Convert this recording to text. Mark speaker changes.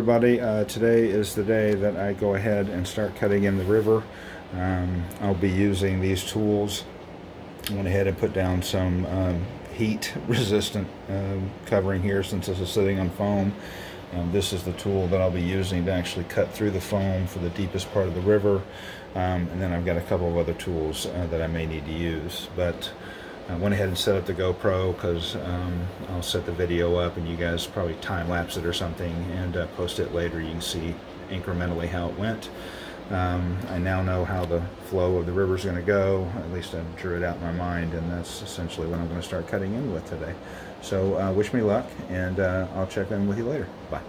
Speaker 1: everybody. Uh, today is the day that I go ahead and start cutting in the river. Um, I'll be using these tools. I went ahead and put down some um, heat resistant um, covering here since this is sitting on foam. Um, this is the tool that I'll be using to actually cut through the foam for the deepest part of the river. Um, and then I've got a couple of other tools uh, that I may need to use. But I went ahead and set up the GoPro because um, I'll set the video up and you guys probably time lapse it or something and uh, post it later. You can see incrementally how it went. Um, I now know how the flow of the river is going to go. At least I drew it out in my mind, and that's essentially what I'm going to start cutting in with today. So uh, wish me luck, and uh, I'll check in with you later. Bye.